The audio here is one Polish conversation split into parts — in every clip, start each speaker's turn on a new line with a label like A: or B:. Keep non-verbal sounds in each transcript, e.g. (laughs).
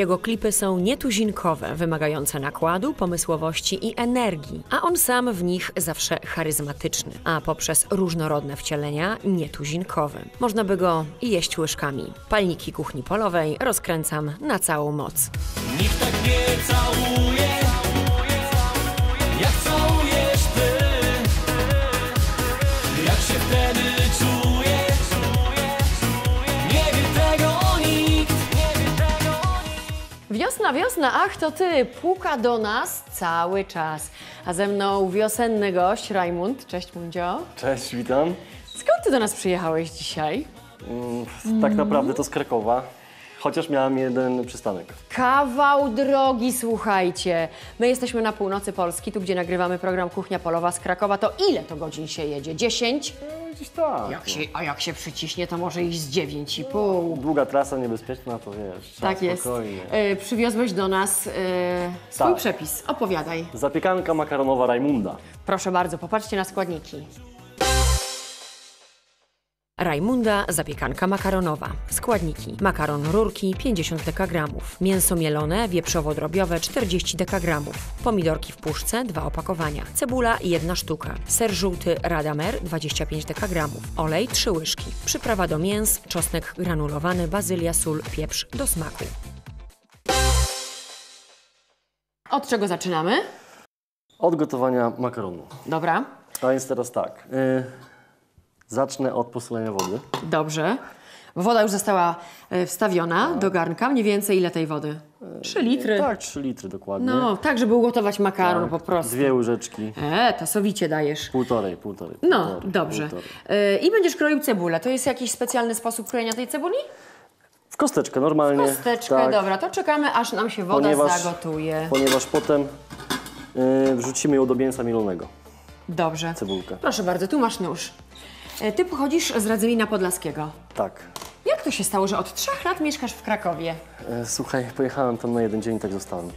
A: Jego klipy są nietuzinkowe, wymagające nakładu, pomysłowości i energii, a on sam w nich zawsze charyzmatyczny, a poprzez różnorodne wcielenia nietuzinkowy. Można by go jeść łyżkami. Palniki kuchni polowej rozkręcam na całą moc.
B: Nikt tak nie całuje,
A: Wiosna, wiosna, ach to ty, puka do nas cały czas. A ze mną wiosenny gość, Rajmund. Cześć Mundzio.
C: Cześć, witam.
A: Skąd ty do nas przyjechałeś dzisiaj?
C: Mm, Tak naprawdę to z Krakowa, chociaż miałem jeden przystanek.
A: Kawał drogi, słuchajcie. My jesteśmy na północy Polski, tu gdzie nagrywamy program Kuchnia Polowa z Krakowa. To ile to godzin się jedzie? 10?
C: No, Gdzieś tak.
A: Jak się, a jak się przyciśnie, to może iść z 9,5.
C: Długa trasa, niebezpieczna, to wiesz, trzeba
A: Tak jest.
C: spokojnie.
A: E, przywiozłeś do nas e, swój
C: Tak.
A: przepis. Opowiadaj.
C: Zapiekanka makaronowa Rajmunda.
A: Proszę bardzo, popatrzcie na składniki. Rajmunda zapiekanka makaronowa. Składniki: makaron rurki 50 dekagramów, mięso mielone wieprzowo-drobiowe 40 dekagramów, pomidorki w puszce 2 opakowania, cebula 1 sztuka, ser żółty Radamer 25 dekagramów, olej 3 łyżki, przyprawa do mięs, czosnek granulowany, bazylia, sól, pieprz do smaku. Od czego zaczynamy?
C: Od gotowania makaronu.
A: Dobra,
C: A więc teraz tak. y, zacznę od posolenia wody.
A: Dobrze. Woda już została e, wstawiona do garnka. Mniej więcej ile tej wody? 3 litry.
C: Tak, 3 litry dokładnie.
A: No, tak, żeby ugotować makaron
C: Tak,
A: po prostu.
C: Dwie łyżeczki.
A: E, tasowicie dajesz.
C: Półtorej, półtorej.
A: No,
C: półtorej,
A: dobrze.
C: półtorej.
A: E, I będziesz kroił cebulę. To jest jakiś specjalny sposób krojenia tej cebuli?
C: W kosteczkę normalnie.
A: Kosteczkę,
C: tak,
A: dobra. To czekamy, aż nam się woda
C: Ponieważ-
A: zagotuje.
C: Ponieważ potem y, wrzucimy ją do mięsa mielonego,
A: Dobrze.
C: cebulkę.
A: Proszę bardzo, tu masz nóż. E, Ty pochodzisz z Radzymina Podlaskiego.
C: Tak.
A: Jak to się stało, że od trzech lat mieszkasz w Krakowie?
C: E, Słuchaj, pojechałem tam na jeden dzień i tak zostałem.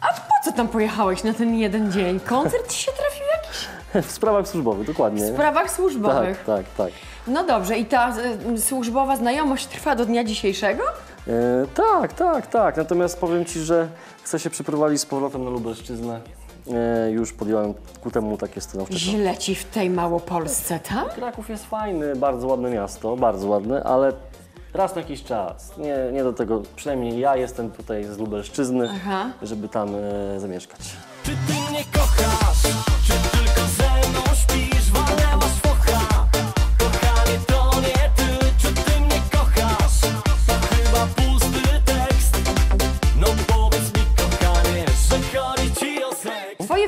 A: A po co tam pojechałeś na ten jeden dzień? Koncert ci się trafił jakiś? (laughs)
C: W sprawach służbowych, dokładnie.
A: W sprawach służbowych.
C: Tak, tak, tak.
A: No dobrze, i ta y, służbowa znajomość trwa do dnia dzisiejszego?
C: E, tak, tak, tak. Natomiast powiem Ci, że chcę się przeprowadzić z powrotem na Lubelszczyznę. E, już podjąłem ku temu takie stanowcze kroki.
A: Źle ci w tej Małopolsce, tak?
C: Kraków jest fajny, bardzo ładne miasto, bardzo ładne, ale raz na jakiś czas. Nie, nie do tego, przynajmniej ja jestem tutaj z Lubelszczyzny,
A: Aha.
C: żeby tam e, zamieszkać.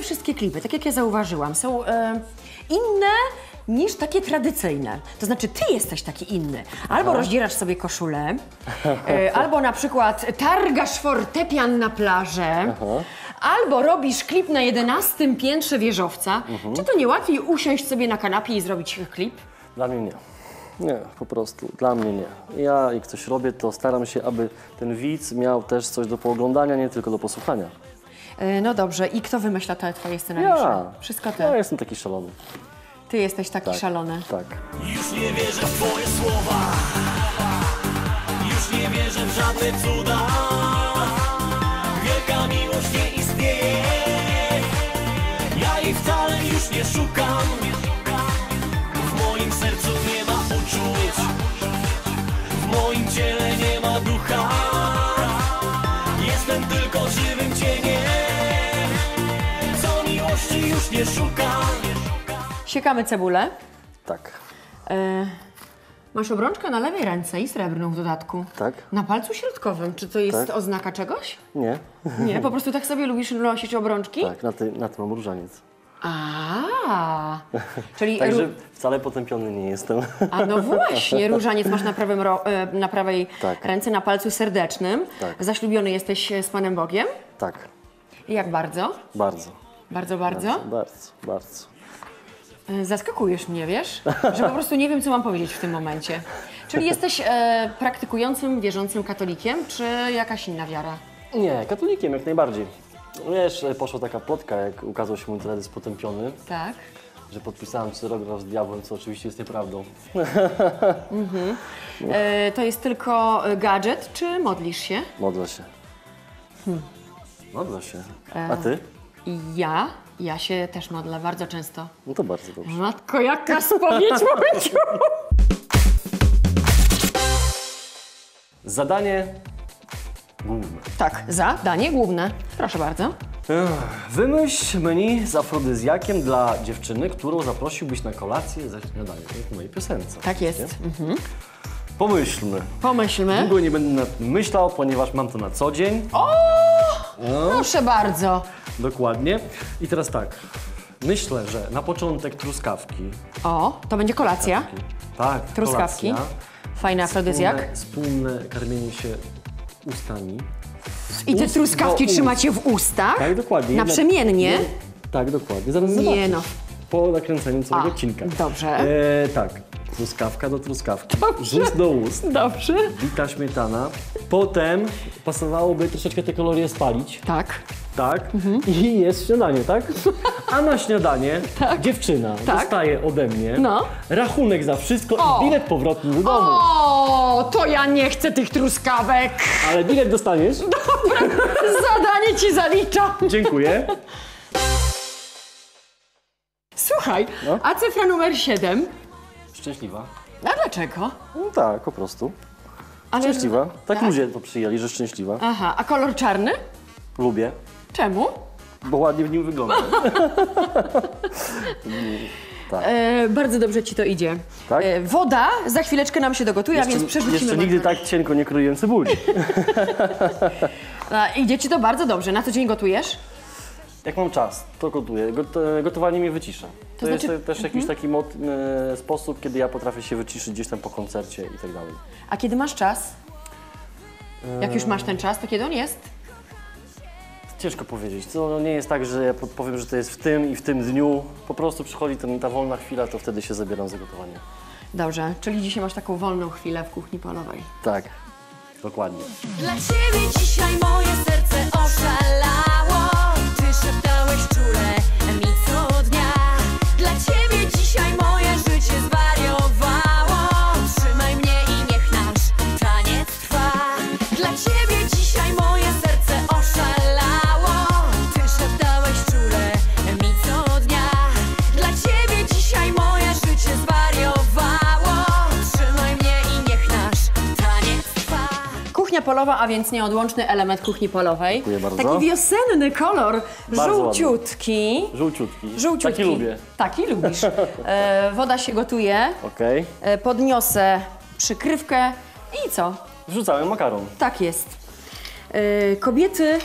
A: Wszystkie klipy, tak jak ja zauważyłam, są e, inne niż takie tradycyjne. To znaczy, ty jesteś taki inny. Albo rozdzierasz sobie koszulę, e, (laughs) albo na przykład targasz fortepian na plażę, albo robisz klip na 11 piętrze wieżowca. Czy to nie łatwiej usiąść sobie na kanapie i zrobić klip?
C: Dla mnie nie. Nie, po prostu, dla mnie nie. Ja jak coś robię, to staram się, aby ten widz miał też coś do pooglądania, nie tylko do posłuchania.
A: E, no dobrze, i kto wymyśla te twoje scenariusze?
C: Ja.
A: Wszystko ty.
C: Ja jestem taki szalony.
A: Ty jesteś taki
C: Tak,
A: szalony.
C: Tak.
B: Już nie wierzę w twoje słowa Już nie wierzę w żadne cuda Wielka miłość nie istnieje Ja jej wcale już nie szukam W moim sercu nie ma uczuć W moim ciele nie ma ducha już nie szuka
A: Siekamy cebulę.
C: Tak.
A: E, masz obrączkę na lewej ręce i srebrną w dodatku.
C: Tak?
A: Na palcu środkowym. Czy to jest
C: Tak.
A: oznaka czegoś?
C: Nie?
A: Nie, po prostu tak sobie lubisz nosić obrączki?
C: Tak, na, ty, na tym mam różaniec.
A: A, (laughs) czyli
C: Także wcale potępiony nie jestem.
A: A no właśnie, (laughs) różaniec masz na, prawym ro, e, na prawej
C: Tak.
A: ręce, na palcu serdecznym.
C: Tak.
A: Zaślubiony jesteś z Panem Bogiem.
C: tak,
A: Jak bardzo?
C: bardzo.
A: Bardzo, bardzo.
C: Bardzo, bardzo.
A: E, Zaskakujesz mnie, wiesz? Że po prostu nie wiem, co mam powiedzieć w tym momencie. Czyli jesteś e, praktykującym, wierzącym katolikiem, czy jakaś inna wiara?
C: Nie, katolikiem jak najbardziej. Wiesz, poszła taka plotka, jak ukazał się mój teledysk potępiony,
A: Tak.
C: że podpisałem czterograf z diabłem, co oczywiście jest nieprawdą.
A: E, to jest tylko e, gadżet, czy modlisz się?
C: Modlę się. Modlę się. A ty?
A: Ja? Ja się też modlę bardzo często.
C: No to bardzo dobrze.
A: Matko, jaka spowiedź (laughs) momenciu!
C: Zadanie główne.
A: Tak, zadanie główne. Proszę bardzo.
C: Ech, Wymyśl menu z afrodyzjakiem dla dziewczyny, którą zaprosiłbyś na kolację ze śniadaniem. To jest w mojej piosence.
A: Tak jest.
C: Nie? Pomyślmy.
A: Pomyślmy.
C: Długo nie będę nad tym myślał, ponieważ mam to na co dzień.
A: Proszę bardzo.
C: Dokładnie. I teraz tak. Myślę, że na początek truskawki.
A: O, to będzie kolacja.
C: Tak,
A: Truskawki.
C: kolacja.
A: Fajny afrodyzjak.
C: Wspólne, wspólne karmienie się ustami.
A: I te
C: ust
A: truskawki
C: do ust.
A: trzymacie w ustach?
C: Tak, dokładnie.
A: Naprzemiennie?
C: Nie- Tak, dokładnie. Zaraz
A: Nie
C: zobaczysz.
A: no.
C: Po nakręceniu całego
A: A,
C: odcinka.
A: dobrze.
C: E, tak. Truskawka do truskawki.
A: Dobrze.
C: Z ust do ust.
A: Dobrze.
C: Bita śmietana. Potem pasowałoby troszeczkę te kalorie spalić.
A: Tak.
C: Tak. I jest śniadanie, tak? A na śniadanie (laughs) dziewczyna
A: Tak.
C: dostaje ode mnie
A: No.
C: rachunek za wszystko
A: O.
C: i bilet powrotny do domu.
A: O, to ja nie chcę tych truskawek.
C: Ale bilet dostaniesz. (laughs)
A: Zadanie ci zaliczam.
C: Dziękuję.
A: Słuchaj,
C: No.
A: a cyfra numer 7?
C: Szczęśliwa.
A: A dlaczego?
C: No tak, po prostu.
A: Ale...
C: Szczęśliwa. Tak
A: Tak?
C: ludzie to przyjęli, że szczęśliwa.
A: Aha, a kolor czarny?
C: Lubię,
A: Czemu?
C: bo ładnie w nim wygląda. (laughs)
A: E, bardzo dobrze ci to idzie.
C: Tak?
A: E, woda za chwileczkę nam się dogotuje, a więc przerzucimy
C: jeszcze nigdy tak cienko nie kroiłem cebuli. (laughs)
A: A, idzie ci to bardzo dobrze. Na co dzień gotujesz?
C: Jak mam czas, to gotuję. Got, e, gotowanie mnie wycisza. To,
A: To
C: jest
A: znaczy-
C: e, też jakiś taki mot, e, sposób, kiedy ja potrafię się wyciszyć gdzieś tam po koncercie i tak dalej.
A: A kiedy masz czas? Jak już masz ten czas, to kiedy on jest?
C: Ciężko powiedzieć. To nie jest tak, że ja powiem, że to jest w tym i w tym dniu. Po prostu przychodzi ten, ta wolna chwila, to wtedy się zabieram za gotowanie.
A: Dobrze, czyli dzisiaj masz taką wolną chwilę w kuchni polowej.
C: Tak, dokładnie.
D: Dla ciebie dzisiaj moje serce oszalało Ty szeptałeś czule
A: polowa, a więc nieodłączny element kuchni polowej.
C: Dziękuję bardzo.
A: Taki wiosenny kolor,
C: Bardzo
A: żółciutki.
C: Żółciutki.
A: Żółciutki.
C: Taki lubię.
A: Taki lubisz. (laughs) E, woda się gotuje,
C: Okej.
A: e, podniosę przykrywkę i co?
C: Wrzucałem makaron.
A: Tak jest. E, kobiety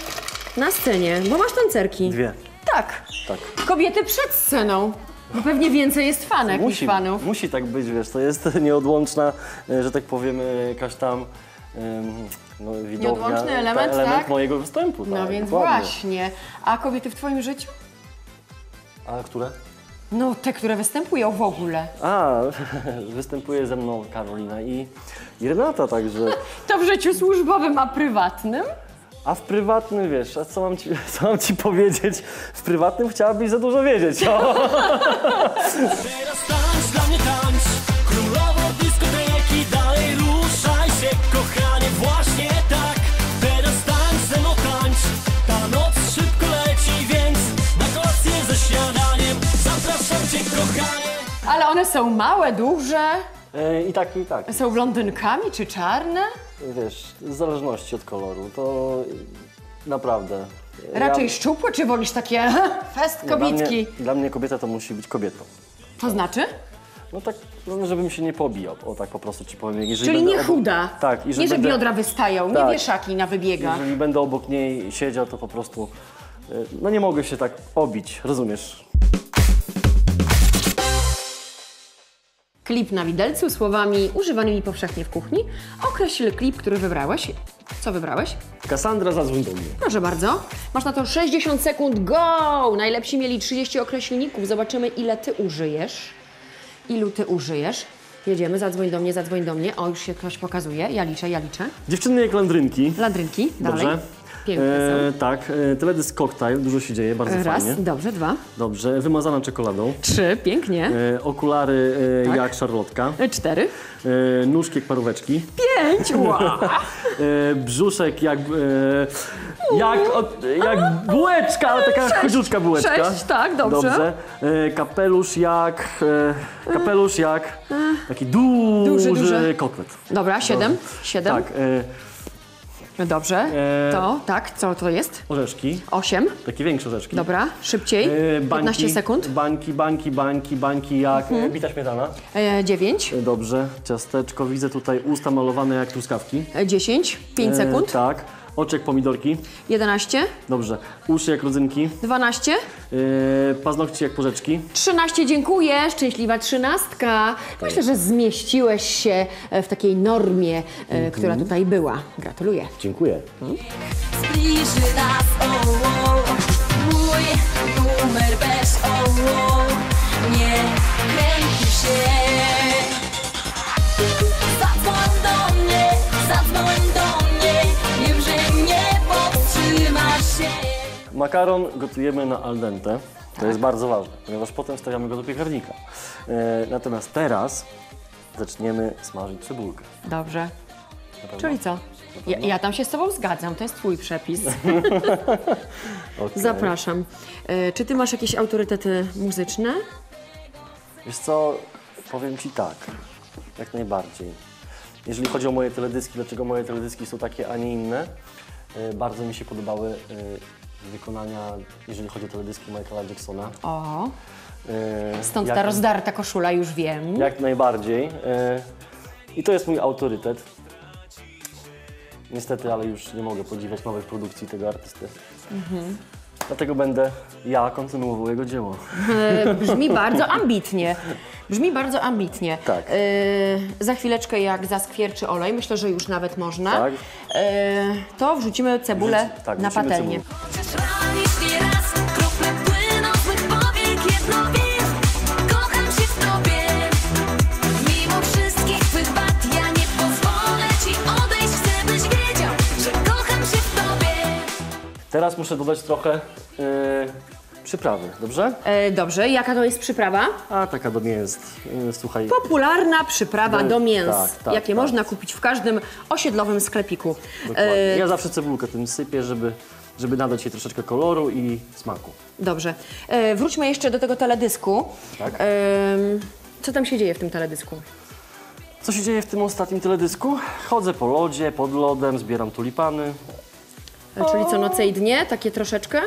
A: na scenie, bo masz tancerki.
C: Dwie.
A: Tak.
C: Tak.
A: Kobiety przed sceną. Bo pewnie więcej jest fanek
C: Musi,
A: niż fanów.
C: musi tak być, wiesz, to jest (laughs) nieodłączna, e, że tak powiem, e, jakaś tam em, no, widownia.
A: Nieodłączny element,
C: element
A: tak?
C: mojego występu.
A: No
C: tak,
A: więc
C: dokładnie.
A: właśnie. A kobiety w twoim życiu?
C: A które?
A: No te, które występują w ogóle.
C: A, (laughs) występuje ze mną Karolina i, i Renata, także. (laughs)
A: To w życiu służbowym, a prywatnym?
C: A w prywatnym, wiesz, a co mam ci, (laughs) co mam ci powiedzieć? W prywatnym chciałabyś za dużo wiedzieć. O!
A: Ale one są małe, duże,
C: E, I tak, i tak.
A: są blondynkami czy czarne?
C: Wiesz, w zależności od koloru, to naprawdę.
A: Raczej szczupłe, czy wolisz takie (laughs) fest
C: Dla mnie,
A: kobitki?
C: dla mnie kobieta to musi być kobietą.
A: To znaczy?
C: No tak, no, żebym się nie pobijał, o tak po prostu ci powiem. Jeżeli
A: Czyli nie
C: obok-
A: chuda.
C: Tak, i że
A: nie, że
C: będę,
A: biodra wystają, nie
C: Tak.
A: wieszaki na wybiegach.
C: Jeżeli będę obok niej siedział, to po prostu, e, no nie mogę się tak obić, rozumiesz?
A: Klip na widelcu słowami używanymi powszechnie w kuchni. Określ klip, który wybrałeś. Co wybrałeś?
C: Kassandra, zadzwoń do mnie.
A: Proszę bardzo. Masz na to 60 sekund. Go! Najlepsi mieli 30 określników. Zobaczymy, ile ty użyjesz. Ilu ty użyjesz. Jedziemy, zadzwoń do mnie, zadzwoń do mnie. O, już się ktoś pokazuje. Ja liczę, ja liczę.
C: Dziewczyny jak landrynki.
A: Landrynki, dalej.
C: Dobrze.
A: Piękne
C: E, tak, e, teledysk koktajl, dużo się dzieje, bardzo
A: Raz,
C: fajnie.
A: dobrze, dwa,
C: Dobrze, wymazana czekoladą.
A: trzy, pięknie.
C: E, okulary e,
A: Tak.
C: jak szarlotka.
A: E, Cztery,
C: E, nóżki jak paróweczki.
A: pięć, (laughs) wow.
C: E, brzuszek jak, e, jak, od, jak bułeczka, ale taka chudziuczka bułeczka.
A: Sześć, tak, dobrze.
C: Dobrze. E, kapelusz jak, e, kapelusz jak taki duży,
A: Duży,
C: kotlet.
A: Dobra, siedem, siedem.
C: Tak, e,
A: Dobrze.
C: E,
A: To, tak, co to jest?
C: orzeszki,
A: Osiem.
C: takie większe orzeszki.
A: Dobra, szybciej.
C: E,
A: 15 sekund. Mhm.
C: Bańki, bańki, bańki, bańki jak e, bita śmietana.
A: E, dziewięć,
C: E, Dobrze, ciasteczko. Widzę tutaj usta malowane jak truskawki.
A: e, dziesięć, pięć
C: E,
A: sekund.
C: tak. Oczek pomidorki.
A: Jedenaście,
C: Dobrze. Uszy jak rodzynki.
A: dwanaście,
C: E, paznokcie jak porzeczki.
A: trzynaście. Dziękuję. Szczęśliwa trzynastka. Myślę, że zmieściłeś się e, w takiej normie, e, która tutaj była. Gratuluję.
C: Dziękuję.
D: Zbliży nas,
C: Makaron gotujemy na al dente. To
A: Tak.
C: jest bardzo ważne, ponieważ potem stawiamy go do piekarnika. E, natomiast teraz zaczniemy smażyć cebulkę.
A: Dobrze. Czyli co? Ja, ja tam się z Tobą zgadzam, to jest Twój przepis. (laughs) (laughs)
C: Okej.
A: Zapraszam. E, czy Ty masz jakieś autorytety muzyczne?
C: Wiesz co, powiem Ci tak, jak najbardziej. Jeżeli chodzi o moje teledyski, dlaczego moje teledyski są takie, a nie inne, e, bardzo mi się podobały e, wykonania, jeżeli chodzi o teledyski Michaela Jacksona.
A: O,
C: E,
A: stąd
C: jak-
A: ta rozdarta koszula, już wiem.
C: Jak najbardziej. E, I to jest mój autorytet. Niestety, ale już nie mogę podziwiać nowych produkcji tego artysty. Dlatego będę ja kontynuował jego dzieło.
A: E, (laughs) Brzmi bardzo ambitnie. Brzmi bardzo ambitnie.
C: Tak.
A: E, za chwileczkę, jak zaskwierczy olej, myślę, że już nawet można,
C: Tak.
A: e, to wrzucimy cebulę
C: Wrzuci- tak,
A: na
C: wrzucimy
A: patelnię.
C: cebulę. Teraz muszę dodać trochę e, przyprawy, dobrze?
A: E, dobrze, jaka to jest przyprawa?
C: A taka do jest, e, słuchaj,
A: Popularna przyprawa
C: No,
A: do mięs,
C: tak, tak,
A: jakie
C: tak.
A: można kupić w każdym osiedlowym sklepiku.
C: dokładnie.
A: E,
C: Ja zawsze cebulkę tym sypię, żeby, żeby nadać jej troszeczkę koloru i smaku.
A: Dobrze. E, wróćmy jeszcze do tego teledysku.
C: Tak.
A: E, co tam się dzieje w tym teledysku?
C: Co się dzieje w tym ostatnim teledysku? Chodzę po lodzie, pod lodem, zbieram tulipany.
A: E, czyli co, noce i dnie? Takie troszeczkę?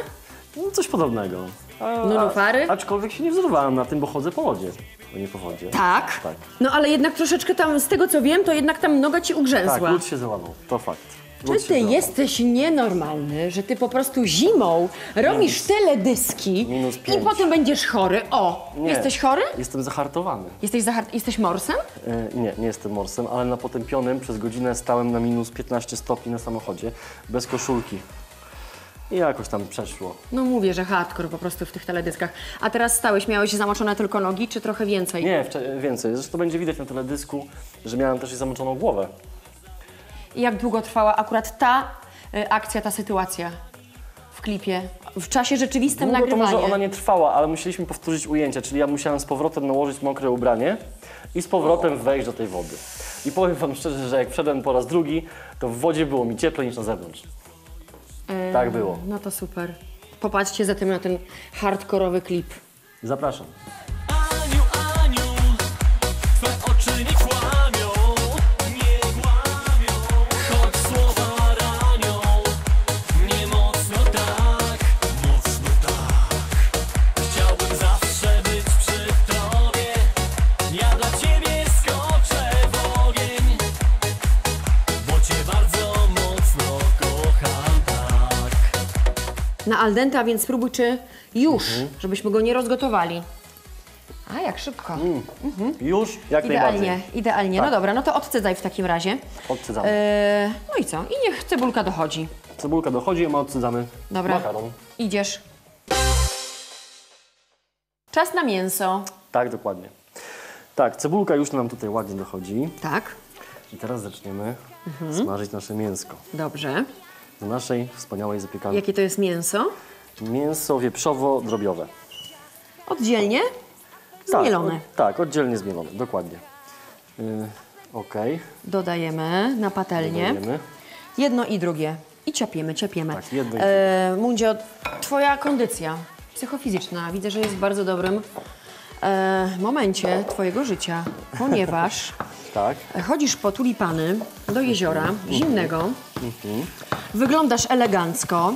C: No, coś podobnego. A,
A: Nulufary?
C: a, aczkolwiek się nie wzorowałem na tym, bo chodzę po lodzie, a nie po wodzie.
A: Tak.
C: Tak.
A: No ale jednak troszeczkę tam, z tego co wiem, to jednak tam noga ci ugrzęzła.
C: Tak, lód się załamał, to fakt.
A: Czy ty jesteś nienormalny, że ty po prostu zimą robisz teledyski
C: minus
A: i
C: pięć.
A: potem będziesz chory? O,
C: Nie.
A: jesteś chory?
C: Jestem zahartowany.
A: Jesteś, zahar- jesteś morsem?
C: E, nie, nie jestem morsem, ale na potępionym przez godzinę stałem na minus 15 stopni na samochodzie, bez koszulki. I jakoś tam przeszło.
A: No mówię, że hardcore po prostu w tych teledyskach. A teraz stałeś, miałeś zamoczone tylko nogi, czy trochę więcej?
C: Nie, wcze- więcej. Zresztą będzie widać na teledysku, że miałem też i zamoczoną głowę.
A: I jak długo trwała akurat ta y, akcja, ta sytuacja w klipie? W czasie rzeczywistym
C: Długo to
A: nagrywania?
C: może ona nie trwała, ale musieliśmy powtórzyć ujęcia, czyli ja musiałem z powrotem nałożyć mokre ubranie i z powrotem wejść do tej wody. I powiem Wam szczerze, że jak wszedłem po raz drugi, to w wodzie było mi cieplej niż na zewnątrz. Tak było.
A: No to super. Popatrzcie zatem na ten hardkorowy klip.
C: Zapraszam.
A: Al dente, a więc spróbuj czy już,
C: Mhm.
A: żebyśmy go nie rozgotowali. A jak szybko.
C: Już? Jak
A: Idealnie,
C: najbardziej.
A: idealnie. No
C: Tak.
A: dobra, no to odcydzaj w takim razie.
C: Odcydzamy.
A: E, no i co? I niech cebulka dochodzi.
C: Cebulka dochodzi, a my odcydzamy
A: Dobra.
C: makaron.
A: Idziesz. Czas na mięso.
C: Tak, dokładnie. Tak, cebulka już nam tutaj ładnie dochodzi.
A: Tak,
C: I teraz zaczniemy
A: Mhm.
C: smażyć nasze mięsko.
A: dobrze.
C: Do naszej wspaniałej zapiekanki.
A: Jakie to jest mięso?
C: Mięso wieprzowo-drobiowe.
A: Oddzielnie?
C: Tak,
A: Zmielone.
C: od- tak, oddzielnie zmielone, dokładnie. Yy, Okej,
A: Dodajemy na patelnię.
C: dodajemy.
A: Jedno i drugie. I ciepiemy, ciepiemy.
C: Tak, jedno i
A: e, Mundzio, twoja kondycja psychofizyczna widzę, że jest w bardzo dobrym e, momencie twojego życia, ponieważ (laughs)
C: Tak,
A: chodzisz po tulipany do jeziora zimnego, wyglądasz elegancko,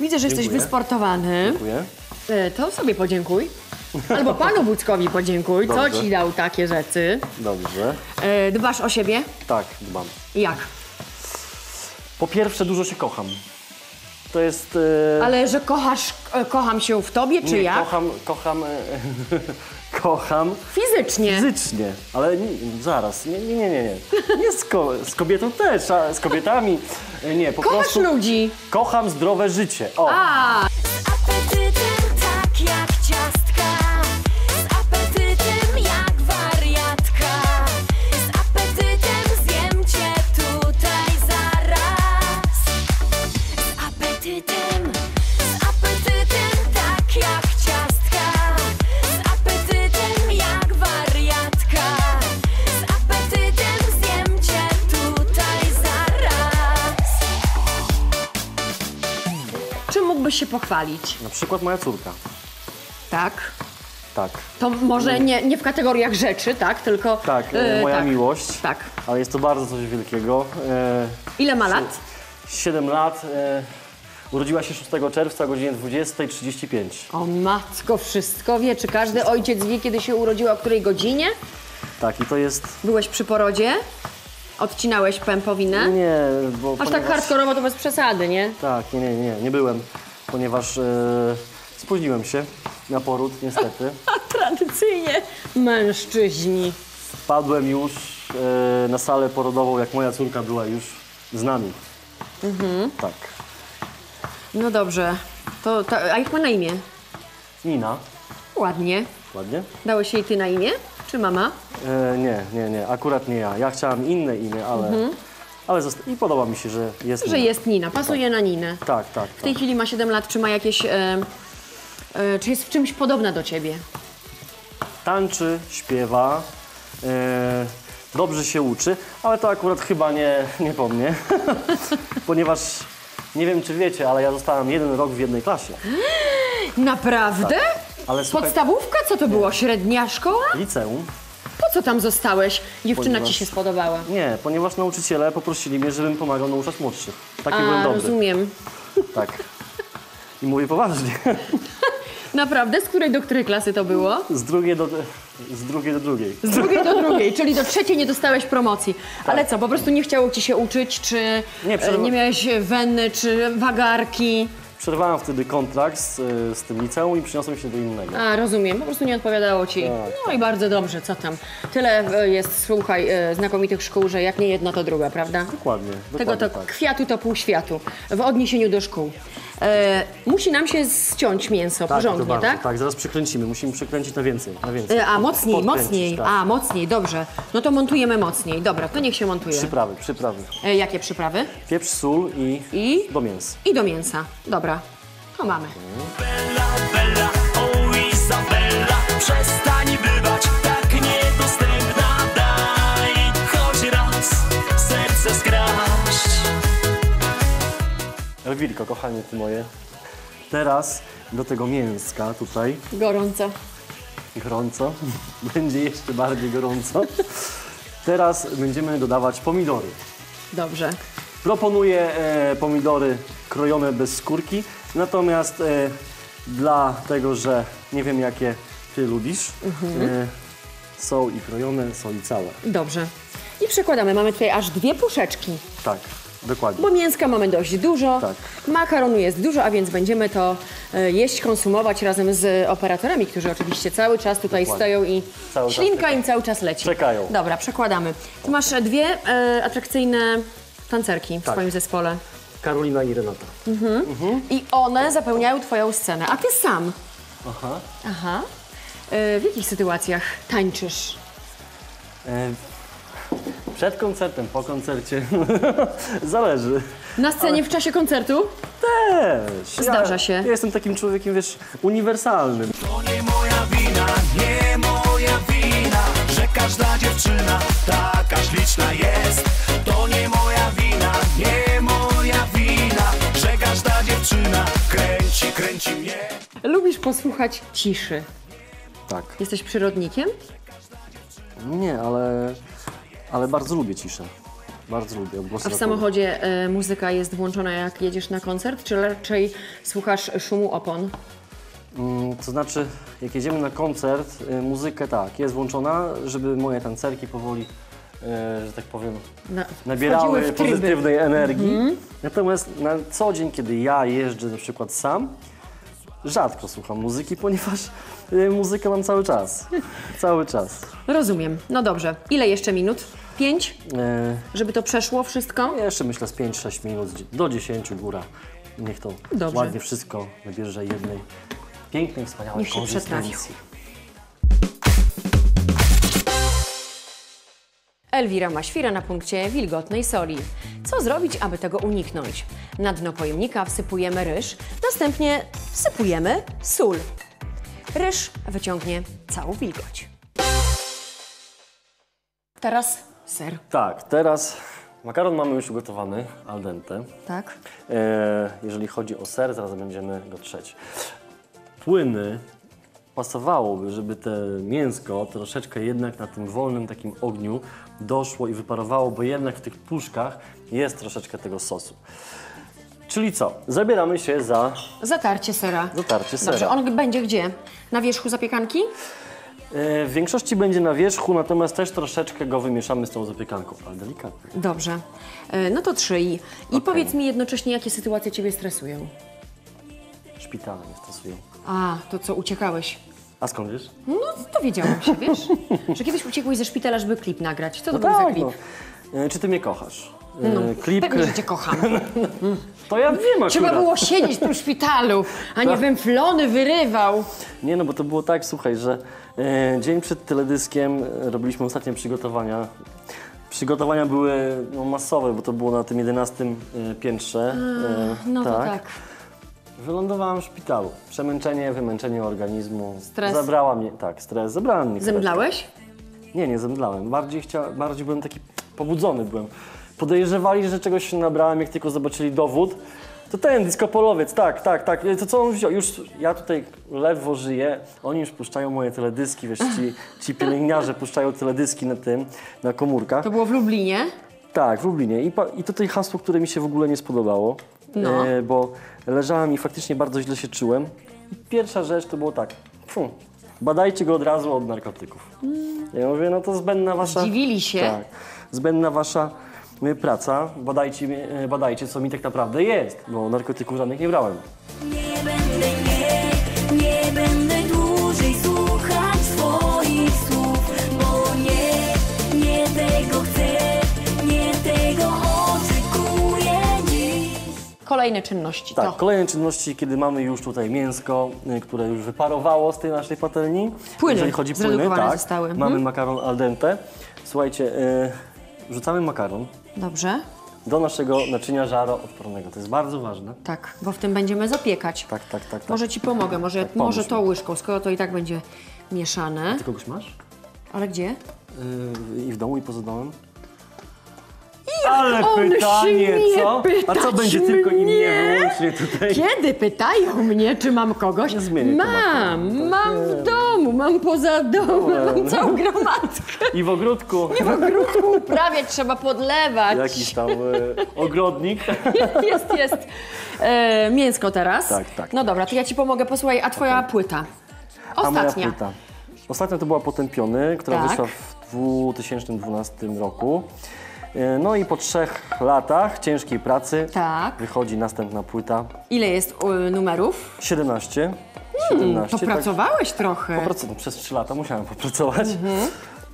A: widzę, że jesteś
C: Dziękuję.
A: wysportowany.
C: dziękuję.
A: E, to sobie podziękuj. Albo panu Buckowi podziękuj, co
C: Dobrze.
A: ci dał takie rzeczy.
C: Dobrze.
A: E, dbasz o siebie?
C: Tak, dbam.
A: Jak?
C: Po pierwsze, dużo się kocham. To jest... e,
A: Ale że kochasz, e, kocham się w tobie, czy
C: nie,
A: jak?
C: kocham, kocham, e, (laughs) kocham
A: Fizycznie.
C: fizycznie, ale nie, zaraz, nie, nie, nie, nie, nie. Z, ko, z kobietą też, a z kobietami e, nie, po
A: Kochasz
C: prostu
A: ludzi.
C: kocham zdrowe życie. O,
A: A, pochwalić?
C: na przykład moja córka.
A: Tak.
C: Tak,
A: To może nie, nie w kategoriach rzeczy, tak? Tylko.
C: tak, e, moja
A: tak.
C: miłość.
A: Tak.
C: Ale jest to bardzo coś wielkiego. E,
A: Ile ma lat?
C: 7 lat. E, urodziła się 6 czerwca o godzinie 20.35.
A: O matko, wszystko wie. Czy każdy ojciec wie, kiedy się urodziła, o której godzinie?
C: Tak, i to jest...
A: Byłeś przy porodzie? Odcinałeś pępowinę?
C: Nie, bo...
A: Aż tak
C: ponieważ-
A: hardkorowo to bez przesady, nie?
C: Tak, nie, nie, nie, nie byłem, ponieważ e, spóźniłem się na poród, niestety. (laughs)
A: A tradycyjnie mężczyźni.
C: Wpadłem już e, na salę porodową, jak moja córka była już z nami. Tak.
A: No dobrze. To, to, a jak ma na imię?
C: Nina,
A: Ładnie.
C: ładnie?
A: Dałeś jej ty na imię? Czy mama?
C: E, nie, nie, nie, akurat nie ja. Ja chciałam inne imię, ale, ale zosta- i podoba mi się, że jest
A: Że
C: Nina.
A: jest Nina, pasuje na Ninę.
C: Tak, tak,
A: W tej
C: tak.
A: chwili ma 7 lat, czy ma jakieś. E, e, czy jest w czymś podobna do ciebie?
C: Tańczy, śpiewa, e, dobrze się uczy, ale to akurat chyba nie, nie po mnie, (laughs) ponieważ nie wiem, czy wiecie, ale ja zostałem jeden rok w jednej klasie.
A: Naprawdę?
C: Ale słuchaj,
A: Podstawówka? Co to było? Średnia szkoła?
C: liceum
A: Po co tam zostałeś? Dziewczyna
C: Ponieważ-
A: ci się spodobała.
C: Nie, ponieważ nauczyciele poprosili mnie, żebym pomagał nauczać młodszych. Taki byłem
A: A,
C: dobry.
A: rozumiem. (laughs)
C: Tak. I mówię poważnie. (laughs)
A: Naprawdę? Z której do której klasy to było?
C: Z drugiej do, z drugiej do drugiej.
A: Z drugiej do drugiej, czyli do trzeciej nie dostałeś promocji. Ale co, po prostu nie chciało ci się uczyć, czy
C: Nie, przerwa-
A: nie miałeś wenny, czy wagarki?
C: Przerwałem wtedy kontrakt z, z tym liceum i przyniosłem się do innego.
A: A, rozumiem, po prostu nie odpowiadało ci.
C: Tak,
A: No i bardzo dobrze, co tam. Tyle e, jest, słuchaj, e, znakomitych szkół, że jak nie jedna, to druga, prawda?
C: Dokładnie,
A: Tego
C: dokładnie
A: to
C: tak.
A: kwiatu to pół światu w odniesieniu do szkół. E, musi nam się ściąć mięso
C: Tak,
A: porządnie,
C: bardzo,
A: tak?
C: tak, zaraz przykręcimy. Musimy przykręcić na więcej. Na więcej.
A: E, a mocniej,
C: Podkręcić,
A: mocniej.
C: Tak.
A: A, mocniej, dobrze. No to montujemy mocniej. Dobra, to niech się montuje.
C: Przyprawy, przyprawy.
A: E, jakie przyprawy?
C: Pieprz, sól i,
A: I?
C: do mięsa.
A: I do mięsa. Dobra, to mamy.
B: Bella, Bella, o Izabella Przestań
C: Elwirko, kochanie ty moje. Teraz do tego mięska tutaj
A: Gorąco.
C: gorąco. (laughs) Będzie jeszcze bardziej gorąco. Teraz będziemy dodawać pomidory.
A: Dobrze.
C: Proponuję e, pomidory krojone bez skórki, natomiast e, dla tego, że nie wiem jakie ty lubisz, e, są i krojone, są i całe.
A: Dobrze. I przekładamy. Mamy tutaj aż dwie puszeczki,
C: Tak, dokładnie.
A: bo mięska mamy dość dużo.
C: Tak.
A: Makaronu jest dużo, a więc będziemy to e, jeść, konsumować razem z operatorami, którzy oczywiście cały czas tutaj
C: Dokładnie.
A: stoją i
C: Cały
A: ślinka im cały czas leci.
C: Czekają.
A: Dobra, przekładamy. Tu masz e, dwie e, atrakcyjne tancerki w
C: Tak.
A: swoim zespole.
C: Karolina i Renata.
A: I one zapełniają twoją scenę. A ty sam.
C: Aha.
A: Aha. E, w jakich sytuacjach tańczysz?
C: E, przed koncertem, po koncercie, (laughs) zależy.
A: Na scenie w czasie koncertu?
C: Też.
A: Zdarza
C: ja,
A: się.
C: Ja jestem takim człowiekiem, wiesz, uniwersalnym.
B: To nie moja wina, nie moja wina Że każda dziewczyna taka śliczna jest To nie moja wina, nie moja wina Że każda dziewczyna kręci, kręci mnie
A: Lubisz posłuchać ciszy.
C: Tak.
A: Jesteś przyrodnikiem?
C: Nie, ale, ale bardzo lubię ciszę. Bardzo lubię odgłosy
A: A w samochodzie e, muzyka jest włączona jak jedziesz na koncert, czy raczej słuchasz szumu opon?
C: Mm, To znaczy, jak jedziemy na koncert, y, muzykę tak, jest włączona, żeby moje tancerki powoli, y, że tak powiem,
A: Na,
C: nabierały
A: wchodziły w tryby.
C: pozytywnej energii.
A: Mhm.
C: Natomiast na co dzień, kiedy ja jeżdżę na przykład sam, rzadko słucham muzyki, ponieważ y, muzykę mam cały czas. Cały czas.
A: Rozumiem. No dobrze. Ile jeszcze minut? Pięć?
C: Y,
A: Żeby to przeszło wszystko?
C: Jeszcze myślę z 5-6 minut, do 10 góra. Niech to
A: Dobrze.
C: ładnie wszystko nabierze jednej pięknej, wspaniałej
A: Niech się
C: konsystencji.
A: Elwira ma świra na punkcie wilgotnej soli. Co zrobić, aby tego uniknąć? Na dno pojemnika wsypujemy ryż, następnie wsypujemy sól. Ryż wyciągnie całą wilgoć. Teraz ser.
C: Tak, teraz makaron mamy już ugotowany, al dente.
A: Tak?
C: E, jeżeli chodzi o ser, zaraz będziemy go trzeć. Płyny pasowałoby, żeby te mięsko troszeczkę jednak na tym wolnym takim ogniu doszło i wyparowało, bo jednak w tych puszkach jest troszeczkę tego sosu. Czyli co? Zabieramy się za
A: Zatarcie sera.
C: zatarcie sera.
A: Dobrze, on będzie gdzie? Na wierzchu zapiekanki?
C: E, w większości będzie na wierzchu, natomiast też troszeczkę go wymieszamy z tą zapiekanką, ale delikatnie.
A: Dobrze. E, No to trzy. I powiedz mi jednocześnie, jakie sytuacje Ciebie stresują.
C: Szpitale nie stosują.
A: A, to co, uciekałeś?
C: A skąd wiesz?
A: No, dowiedziałam się, wiesz? (laughs) Że kiedyś uciekłeś ze szpitala, żeby klip nagrać. Co to
C: No
A: był za
C: tak,
A: klip?
C: no. E, Czy ty mnie kochasz? E,
A: No,
C: klip,
A: pewnie, że Cię kocham. (laughs)
C: to ja wiem akurat.
A: Trzeba było siedzieć w tym szpitalu, a nie węflony wyrywał.
C: Nie no, bo to było tak, słuchaj, że e, dzień przed teledyskiem e, robiliśmy ostatnie przygotowania. Przygotowania były no, masowe, bo to było na tym 11 e, piętrze. E,
A: No to tak.
C: Wylądowałem w szpitalu. Przemęczenie, wymęczenie organizmu.
A: Stres?
C: Zabrała mnie, tak, stres. Zabrała mnie karetka.
A: Zemdlałeś?
C: Nie, nie zemdlałem. Bardziej, chcia, bardziej byłem taki pobudzony byłem. Podejrzewali, że czegoś się nabrałem, jak tylko zobaczyli dowód. To ten, diskopolowiec, tak, tak, tak. To co on wziął? Już ja tutaj ledwo żyję, oni już puszczają moje teledyski, wiesz, ci, ci pielęgniarze puszczają teledyski na tym, na komórkach.
A: To było w Lublinie.
C: Tak, w Lublinie. I, pa, I tutaj hasło, które mi się w ogóle nie spodobało,
A: No.
C: e, bo leżałem i faktycznie bardzo źle się czułem. I pierwsza rzecz to było tak, fu, badajcie go od razu od narkotyków. Ja mówię, no to zbędna wasza...
A: Zdziwili się.
C: Tak, zbędna wasza y, praca, badajcie, y, badajcie co mi tak naprawdę jest, bo narkotyków żadnych nie brałem.
A: Kolejne czynności.
C: Tak,
A: To.
C: kolejne czynności, kiedy mamy już tutaj mięsko, y, które już wyparowało z tej naszej patelni.
A: Płyny
C: Jeżeli chodzi płyny, tak,
A: zostały.
C: Mamy makaron al dente. Słuchajcie, y, wrzucamy makaron
A: Dobrze.
C: do naszego naczynia żaroodpornego. To jest bardzo ważne.
A: Tak, bo w tym będziemy zapiekać.
C: Tak, tak, tak. tak.
A: Może Ci pomogę, może,
C: pomóż
A: może to łyżką, skoro to i tak będzie mieszane.
C: Ty kogoś masz?
A: Ale gdzie?
C: Y, I w domu, i poza domem? Ale
A: on
C: pytanie,
A: śmie
C: co? A co będzie tylko i mnie
A: mnie?
C: wyłącznie tutaj?
A: Kiedy pytają mnie, czy mam kogoś?
C: Zmienię
A: mam,
C: tematu.
A: mam
C: Tak
A: w
C: jest.
A: domu, mam poza domem, mam całą gromadkę.
C: I w ogródku
A: W ogródku uprawiać, trzeba podlewać.
C: jakiś tam e, ogrodnik. (laughs)
A: Jest, jest. E, mięsko teraz.
C: Tak, tak.
A: No dobra, to ja Ci pomogę, posłuchaj, a Twoja płyta?
C: A moja
A: Ostatnia.
C: płyta. Ostatnia to była Potępiony, która
A: Tak.
C: wyszła w 2012 roku. E, No i po trzech latach ciężkiej pracy
A: Tak.
C: wychodzi następna płyta.
A: Ile jest y, numerów?
C: 17.
A: Hmm,
C: 17
A: to
C: tak.
A: pracowałeś trochę.
C: Poprac- przez 3 lata musiałem popracować.
A: Mhm.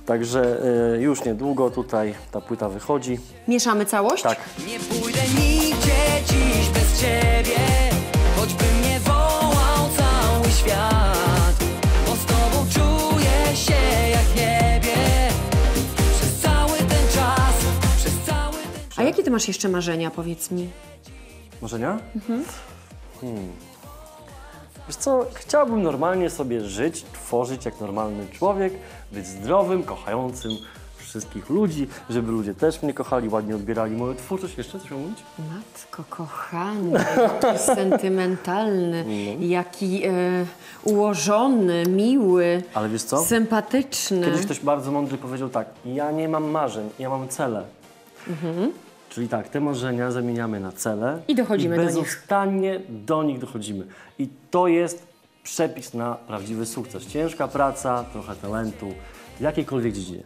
C: Także e, już niedługo tutaj ta płyta wychodzi.
A: Mieszamy całość?
C: Tak.
B: Nie pójdę nigdzie dziś bez ciebie Choćby mnie
A: jakie Ty masz jeszcze marzenia, powiedz mi?
C: Marzenia? Hmm. Wiesz co, chciałbym normalnie sobie żyć, tworzyć jak normalny człowiek, być zdrowym, kochającym wszystkich ludzi, żeby ludzie też mnie kochali, ładnie odbierali moją twórczość. Jeszcze coś mówić?
A: Matko kochany, jaki (laughs) sentymentalny, jaki e, ułożony, miły,
C: Ale wiesz co?
A: sympatyczny.
C: Kiedyś ktoś bardzo mądry powiedział tak, ja nie mam marzeń, ja mam cele. Czyli tak, te marzenia zamieniamy na cele
A: I dochodzimy
C: i
A: do nich.
C: bezustannie do nich dochodzimy. I to jest przepis na prawdziwy sukces. Ciężka praca, trochę talentu, w jakiejkolwiek dziedzinie.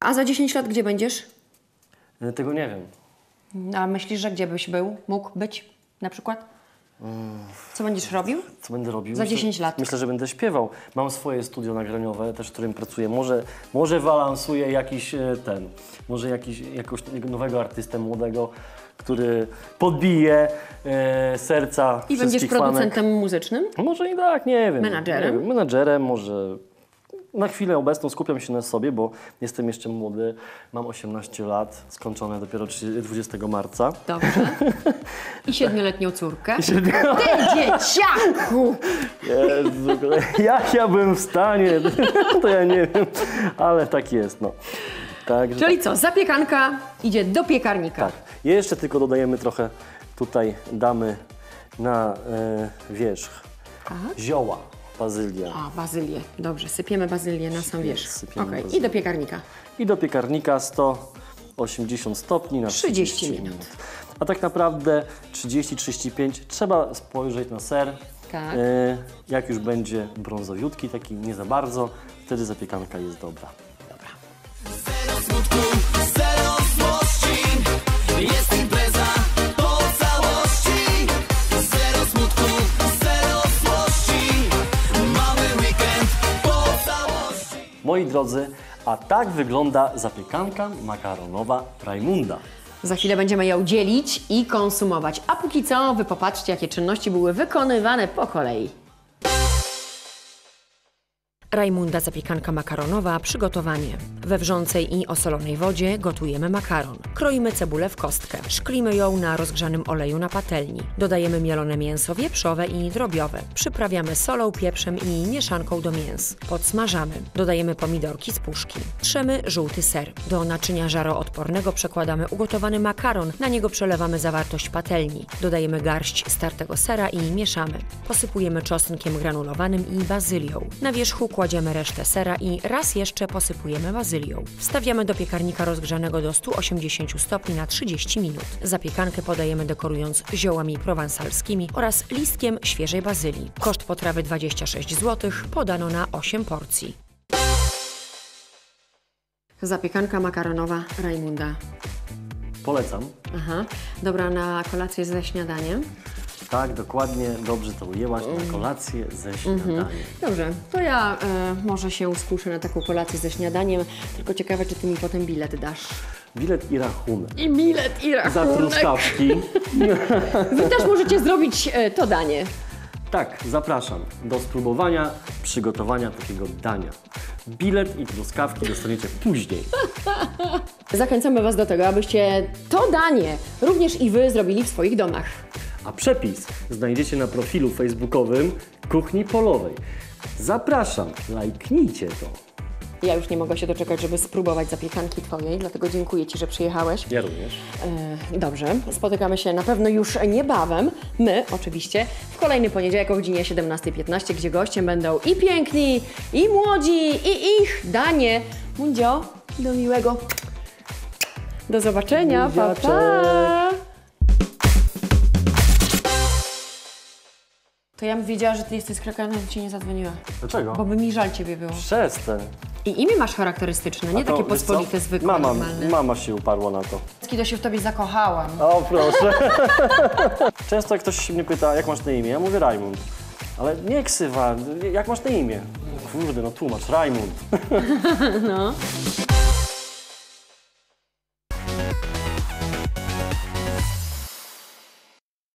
A: A za 10 lat gdzie będziesz?
C: E, Tego nie wiem.
A: A myślisz, że gdzie byś był? Mógł być na przykład? Co będziesz robił?
C: Co będę robił?
A: Za
C: Myślę-
A: 10 lat.
C: Myślę, że będę śpiewał. Mam swoje studio nagraniowe, też w którym pracuję. Może, może balansuję jakiś e, ten, może jakiś, jakiegoś nowego artystę młodego, który podbije e, serca
A: I będziesz
C: wszystkich fanek.
A: producentem muzycznym?
C: Może i tak, nie wiem.
A: Menadżerem?
C: Nie wiem, menadżerem, może. Na chwilę obecną skupiam się na sobie, bo jestem jeszcze młody. Mam 18 lat, skończone dopiero 30 20 marca.
A: Dobrze. (laughs) I siedmioletnią córkę. Ty dzieciaku!
C: Jezu, jak ja bym w stanie, (laughs) to ja nie wiem, ale tak jest, no.
A: Czyli co, zapiekanka idzie do piekarnika.
C: tak. Jeszcze tylko dodajemy trochę, tutaj damy na e, wierzch zioła, bazylia.
A: A, bazylię. Dobrze, sypiemy bazylię na sam wierzch.
C: Sypiemy
A: Okej,
C: bazylię.
A: i do piekarnika.
C: I do piekarnika 180 stopni na
A: 30
C: 30,
A: minut.
C: A tak naprawdę 30-35 trzeba spojrzeć na ser.
A: Tak.
C: E, jak już będzie brązowiutki, taki nie za bardzo, wtedy zapiekanka jest dobra.
B: Zero
C: Moi drodzy, a tak wygląda zapiekanka makaronowa Rajmunda.
A: Za chwilę będziemy ją dzielić i konsumować. A póki co, wy popatrzcie, jakie czynności były wykonywane po kolei. Rajmunda zapiekanka makaronowa, przygotowanie. We wrzącej i osolonej wodzie gotujemy makaron. Kroimy cebulę w kostkę. Szklimy ją na rozgrzanym oleju na patelni. Dodajemy mielone mięso wieprzowe i drobiowe. Przyprawiamy solą, pieprzem i mieszanką do mięs. Podsmażamy. Dodajemy pomidorki z puszki. Trzemy żółty ser. Do naczynia żaroodpornego przekładamy ugotowany makaron. Na niego przelewamy zawartość patelni. Dodajemy garść startego sera i mieszamy. Posypujemy czosnkiem granulowanym i bazylią. Na wierzchu kładziemy resztę sera i raz jeszcze posypujemy bazylią. Wstawiamy do piekarnika rozgrzanego do 180 stopni na 30 minut. Zapiekankę podajemy dekorując ziołami prowansalskimi oraz listkiem świeżej bazylii. Koszt potrawy 26 zł, podano na 8 porcji. Zapiekanka makaronowa Rajmunda.
C: Polecam.
A: Aha, dobra na kolację ze śniadaniem.
C: Tak, dokładnie, dobrze to ujęłaś na kolację ze śniadaniem.
A: Dobrze, to ja e, może się skuszę na taką kolację ze śniadaniem, tylko ciekawe, czy ty mi potem bilet dasz.
C: Bilet i rachunek.
A: I bilet, i
C: Za
A: rachunek.
C: truskawki. (laughs)
A: Wy też możecie zrobić e, to danie.
C: Tak, zapraszam do spróbowania przygotowania takiego dania. Bilet i truskawki dostaniecie później. (laughs)
A: Zachęcamy Was do tego, abyście to danie również i Wy zrobili w swoich domach.
C: A przepis znajdziecie na profilu facebookowym Kuchni Polowej. Zapraszam, lajknijcie to.
A: Ja już nie mogę się doczekać, żeby spróbować zapiekanki Twojej, dlatego dziękuję Ci, że przyjechałeś.
C: Ja również.
A: E, dobrze, spotykamy się na pewno już niebawem. My, oczywiście, w kolejny poniedziałek o godzinie 17.15, gdzie gościem będą i piękni, i młodzi, i ich danie. Mundzio, do miłego. Do zobaczenia. Pa,
C: Buziaczek.
A: pa. To ja bym wiedziała, że Ty jesteś z Krakowa, to Ci nie zadzwoniła.
C: Dlaczego?
A: Bo by mi żal Ciebie było.
C: Przestań.
A: I imię masz charakterystyczne, nie
C: to,
A: takie
C: wiesz co?
A: pospolite, zwykłe,
C: mama,
A: normalne.
C: Mama się uparła na to.
A: To się w Tobie zakochałam.
C: O, proszę. (laughs) Często jak ktoś mnie pyta, jak masz na imię, ja mówię Rajmund. Ale nie ksywa, jak masz na imię? Kurde, no tłumacz, Rajmund. (laughs)
A: No.